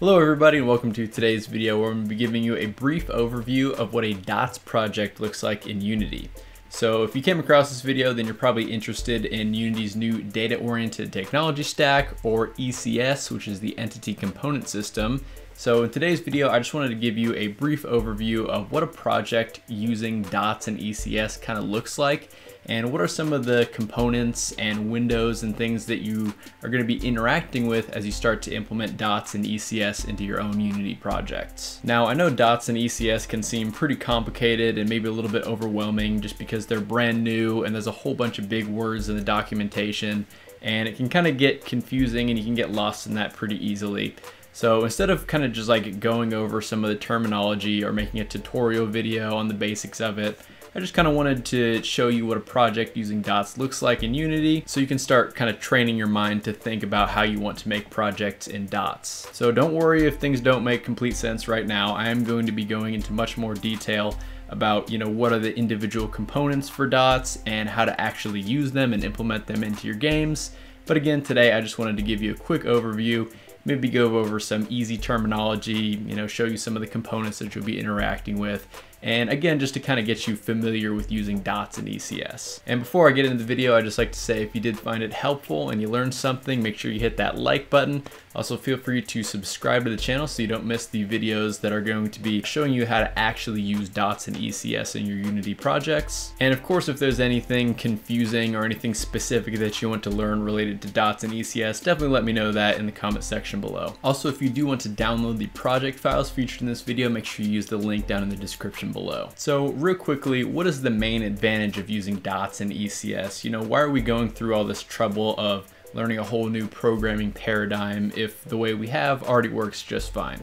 Hello everybody and welcome to today's video where I'm going to be giving you a brief overview of what a DOTS project looks like in Unity. So if you came across this video then you're probably interested in Unity's new data-oriented technology stack or ECS which is the Entity Component System. So in today's video I just wanted to give you a brief overview of what a project using DOTS and ECS kind of looks like and what are some of the components and windows and things that you are going to be interacting with as you start to implement dots and ECS into your own Unity projects. Now I know dots and ECS can seem pretty complicated and maybe a little bit overwhelming just because they're brand new and there's a whole bunch of big words in the documentation and it can kind of get confusing and you can get lost in that pretty easily. So instead of kind of just like going over some of the terminology or making a tutorial video on the basics of it, I just kind of wanted to show you what a project using dots looks like in Unity so you can start kind of training your mind to think about how you want to make projects in dots. So don't worry if things don't make complete sense right now. I am going to be going into much more detail about you know what are the individual components for dots and how to actually use them and implement them into your games. But again, today I just wanted to give you a quick overview maybe go over some easy terminology, you know, show you some of the components that you'll be interacting with, and again, just to kind of get you familiar with using dots in ECS. And before I get into the video, I'd just like to say if you did find it helpful and you learned something, make sure you hit that like button. Also feel free to subscribe to the channel so you don't miss the videos that are going to be showing you how to actually use dots and ECS in your Unity projects. And of course, if there's anything confusing or anything specific that you want to learn related to dots and ECS, definitely let me know that in the comment section below. Also, if you do want to download the project files featured in this video, make sure you use the link down in the description below. So real quickly, what is the main advantage of using dots and ECS? You know, why are we going through all this trouble of learning a whole new programming paradigm if the way we have already works just fine?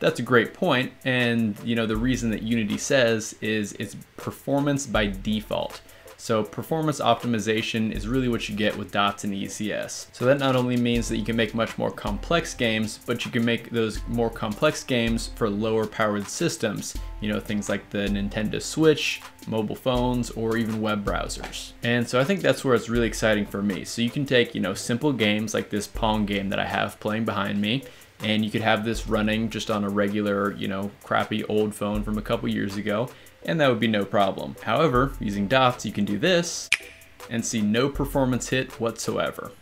That's a great point, and you know the reason that Unity says is it's performance by default. So performance optimization is really what you get with dots and ECS. So that not only means that you can make much more complex games, but you can make those more complex games for lower powered systems. You know, things like the Nintendo Switch, mobile phones, or even web browsers. And so I think that's where it's really exciting for me. So you can take, you know, simple games like this Pong game that I have playing behind me, and you could have this running just on a regular, you know, crappy old phone from a couple years ago, and that would be no problem. However, using dots, you can do this and see no performance hit whatsoever.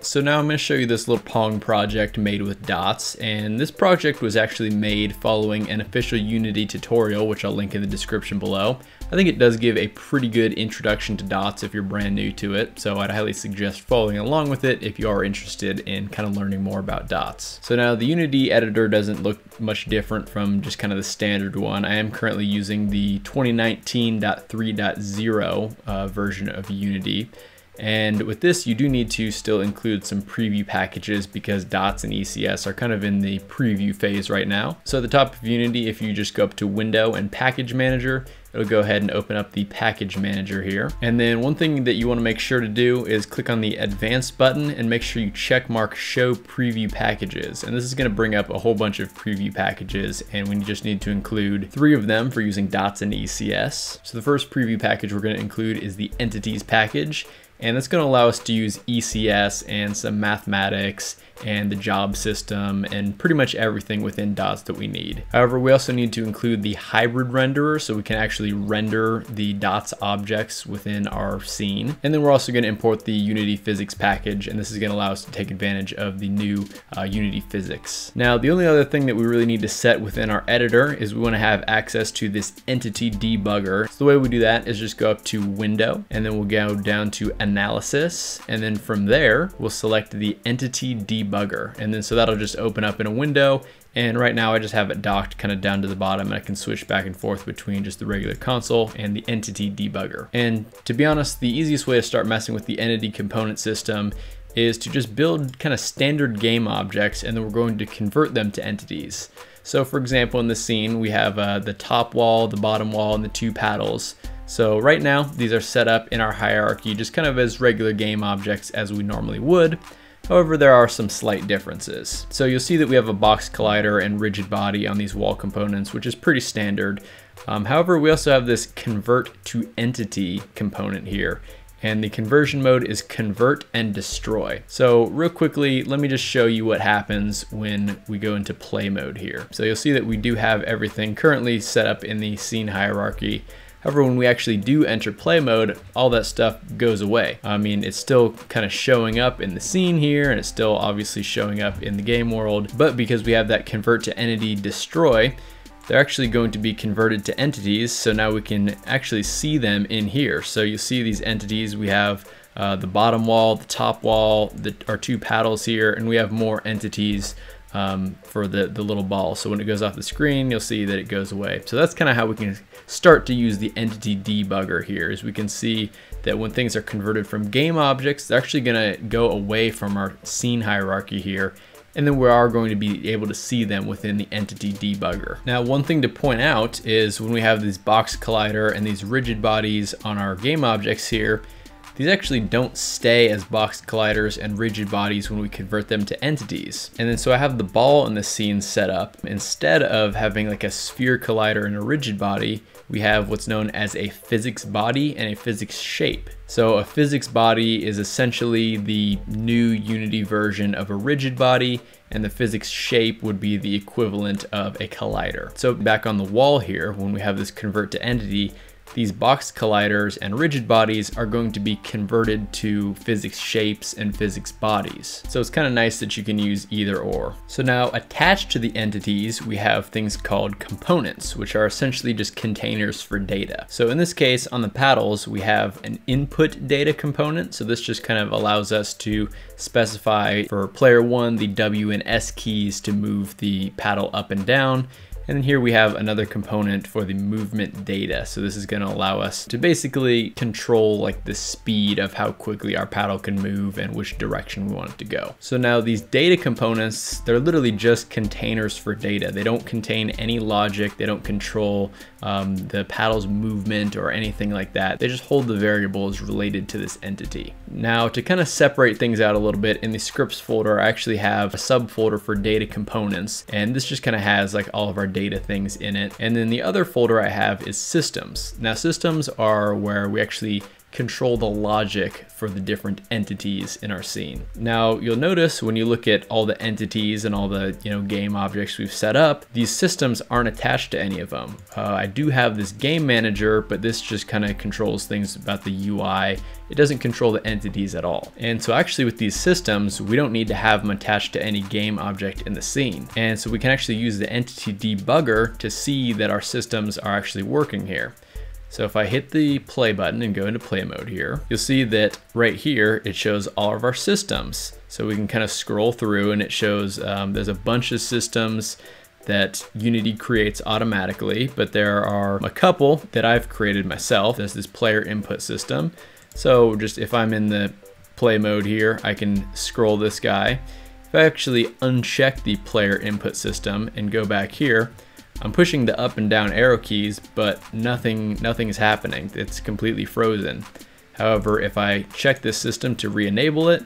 So now I'm going to show you this little Pong project made with dots and this project was actually made following an official Unity tutorial which I'll link in the description below. I think it does give a pretty good introduction to dots if you're brand new to it so I'd highly suggest following along with it if you are interested in kind of learning more about dots. So now the Unity editor doesn't look much different from just kind of the standard one. I am currently using the 2019.3.0 uh, version of Unity. And with this, you do need to still include some preview packages because dots and ECS are kind of in the preview phase right now. So at the top of Unity, if you just go up to Window and Package Manager, it'll go ahead and open up the package manager here. And then one thing that you wanna make sure to do is click on the advanced button and make sure you check mark show preview packages. And this is gonna bring up a whole bunch of preview packages and we just need to include three of them for using dots and ECS. So the first preview package we're gonna include is the entities package and that's going to allow us to use ECS and some mathematics and the job system and pretty much everything within dots that we need. However, we also need to include the hybrid renderer so we can actually render the dots objects within our scene. And then we're also going to import the Unity physics package and this is going to allow us to take advantage of the new uh, Unity physics. Now, the only other thing that we really need to set within our editor is we want to have access to this entity debugger. So the way we do that is just go up to window and then we'll go down to analysis and then from there we'll select the entity debugger. And then so that'll just open up in a window. And right now I just have it docked kind of down to the bottom and I can switch back and forth between just the regular console and the entity debugger. And to be honest, the easiest way to start messing with the entity component system is to just build kind of standard game objects and then we're going to convert them to entities. So for example, in this scene, we have uh, the top wall, the bottom wall, and the two paddles. So right now, these are set up in our hierarchy just kind of as regular game objects as we normally would. However, there are some slight differences. So you'll see that we have a box collider and rigid body on these wall components, which is pretty standard. Um, however, we also have this convert to entity component here. and the conversion mode is convert and destroy. So real quickly, let me just show you what happens when we go into play mode here. So you'll see that we do have everything currently set up in the scene hierarchy. However, when we actually do enter play mode, all that stuff goes away. I mean, it's still kind of showing up in the scene here, and it's still obviously showing up in the game world, but because we have that convert to entity destroy, they're actually going to be converted to entities. So now we can actually see them in here. So you see these entities, we have uh, the bottom wall, the top wall, the, our two paddles here, and we have more entities um, for the, the little ball. So when it goes off the screen, you'll see that it goes away. So that's kind of how we can start to use the entity debugger here, as we can see that when things are converted from game objects, they're actually gonna go away from our scene hierarchy here and then we are going to be able to see them within the entity debugger. Now, one thing to point out is when we have these box collider and these rigid bodies on our game objects here, these actually don't stay as box colliders and rigid bodies when we convert them to entities. And then so I have the ball in the scene set up. Instead of having like a sphere collider and a rigid body, we have what's known as a physics body and a physics shape. So a physics body is essentially the new Unity version of a rigid body and the physics shape would be the equivalent of a collider. So back on the wall here, when we have this convert to entity, these box colliders and rigid bodies are going to be converted to physics shapes and physics bodies. So it's kind of nice that you can use either or. So now attached to the entities, we have things called components, which are essentially just containers for data. So in this case, on the paddles, we have an input data component. So this just kind of allows us to specify for player one, the W and S keys to move the paddle up and down. And then here we have another component for the movement data. So this is gonna allow us to basically control like the speed of how quickly our paddle can move and which direction we want it to go. So now these data components, they're literally just containers for data. They don't contain any logic. They don't control um, the paddle's movement or anything like that. They just hold the variables related to this entity. Now to kind of separate things out a little bit in the scripts folder, I actually have a subfolder for data components. And this just kind of has like all of our data things in it. And then the other folder I have is systems. Now systems are where we actually control the logic for the different entities in our scene. Now you'll notice when you look at all the entities and all the you know game objects we've set up, these systems aren't attached to any of them. Uh, I do have this game manager, but this just kind of controls things about the UI. It doesn't control the entities at all. And so actually with these systems, we don't need to have them attached to any game object in the scene. And so we can actually use the entity debugger to see that our systems are actually working here. So if I hit the play button and go into play mode here, you'll see that right here, it shows all of our systems. So we can kind of scroll through and it shows um, there's a bunch of systems that Unity creates automatically, but there are a couple that I've created myself. There's this player input system. So just if I'm in the play mode here, I can scroll this guy. If I actually uncheck the player input system and go back here, I'm pushing the up and down arrow keys, but nothing, nothing is happening. It's completely frozen. However, if I check this system to re-enable it,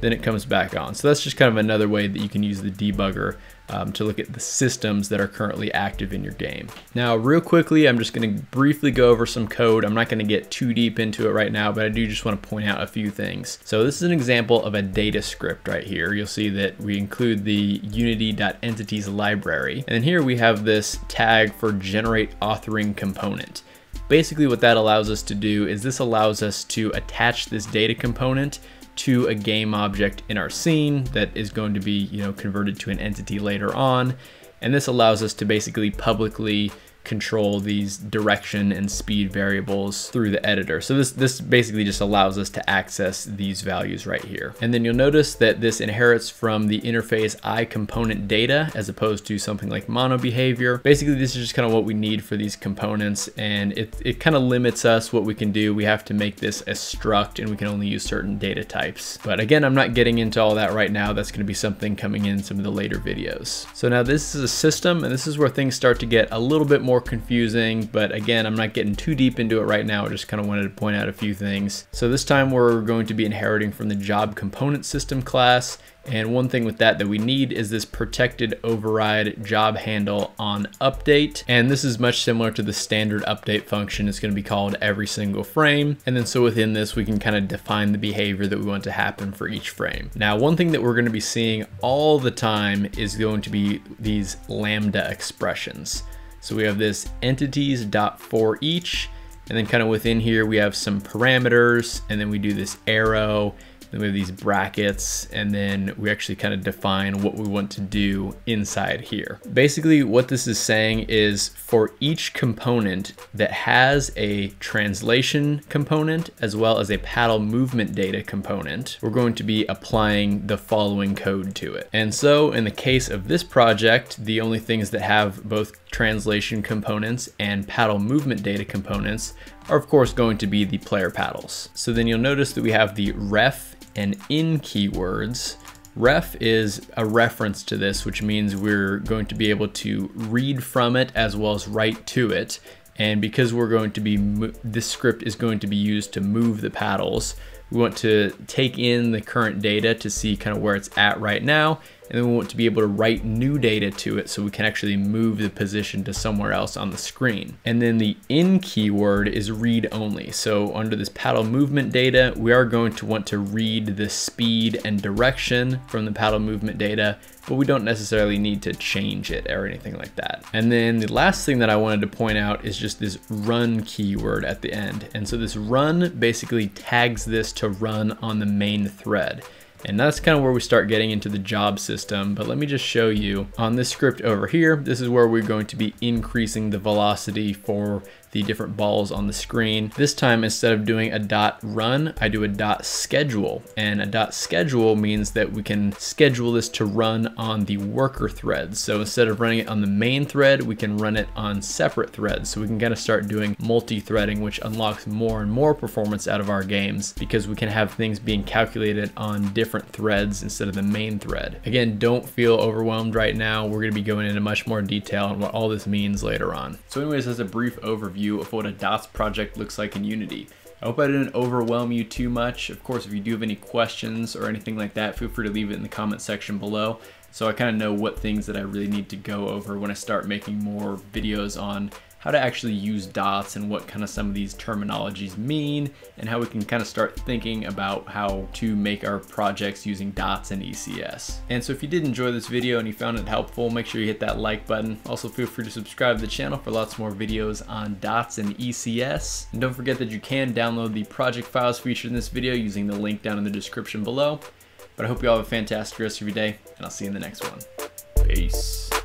then it comes back on. So that's just kind of another way that you can use the debugger um, to look at the systems that are currently active in your game. Now, real quickly, I'm just gonna briefly go over some code. I'm not gonna get too deep into it right now, but I do just wanna point out a few things. So this is an example of a data script right here. You'll see that we include the unity.entities library. And then here we have this tag for generate authoring component. Basically what that allows us to do is this allows us to attach this data component to a game object in our scene that is going to be, you know, converted to an entity later on. And this allows us to basically publicly control these direction and speed variables through the editor. So this, this basically just allows us to access these values right here. And then you'll notice that this inherits from the interface I component data as opposed to something like mono behavior. Basically, this is just kind of what we need for these components and it, it kind of limits us what we can do. We have to make this a struct and we can only use certain data types. But again, I'm not getting into all that right now. That's gonna be something coming in some of the later videos. So now this is a system and this is where things start to get a little bit more more confusing, but again, I'm not getting too deep into it right now. I just kind of wanted to point out a few things. So this time we're going to be inheriting from the job component system class And one thing with that that we need is this protected override job handle on update. And this is much similar to the standard update function. It's gonna be called every single frame. And then so within this, we can kind of define the behavior that we want to happen for each frame. Now, one thing that we're gonna be seeing all the time is going to be these Lambda expressions. So we have this entities dot for each, and then kind of within here, we have some parameters, and then we do this arrow, then we have these brackets, and then we actually kind of define what we want to do inside here. Basically, what this is saying is for each component that has a translation component as well as a paddle movement data component, we're going to be applying the following code to it. And so in the case of this project, the only things that have both translation components and paddle movement data components are of course going to be the player paddles. So then you'll notice that we have the ref and in keywords. Ref is a reference to this, which means we're going to be able to read from it as well as write to it. And because we're going to be, this script is going to be used to move the paddles, we want to take in the current data to see kind of where it's at right now and then we want to be able to write new data to it so we can actually move the position to somewhere else on the screen. And then the in keyword is read only. So under this paddle movement data, we are going to want to read the speed and direction from the paddle movement data, but we don't necessarily need to change it or anything like that. And then the last thing that I wanted to point out is just this run keyword at the end. And so this run basically tags this to run on the main thread. And that's kind of where we start getting into the job system. But let me just show you on this script over here, this is where we're going to be increasing the velocity for the different balls on the screen. This time, instead of doing a dot run, I do a dot schedule. And a dot schedule means that we can schedule this to run on the worker thread. So instead of running it on the main thread, we can run it on separate threads. So we can kind of start doing multi-threading, which unlocks more and more performance out of our games because we can have things being calculated on different threads instead of the main thread. Again, don't feel overwhelmed right now. We're gonna be going into much more detail on what all this means later on. So anyways, as a brief overview overview of what a DOTS project looks like in Unity. I hope I didn't overwhelm you too much. Of course, if you do have any questions or anything like that, feel free to leave it in the comment section below so I kind of know what things that I really need to go over when I start making more videos on how to actually use dots and what kind of some of these terminologies mean and how we can kind of start thinking about how to make our projects using dots and ECS. And so if you did enjoy this video and you found it helpful, make sure you hit that like button. Also feel free to subscribe to the channel for lots more videos on dots and ECS. And don't forget that you can download the project files featured in this video using the link down in the description below. But I hope you all have a fantastic rest of your day and I'll see you in the next one. Peace.